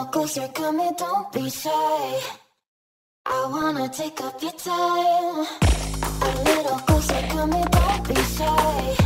little closer, come here, don't be shy. I wanna take up your time. A little closer, come here, don't be shy.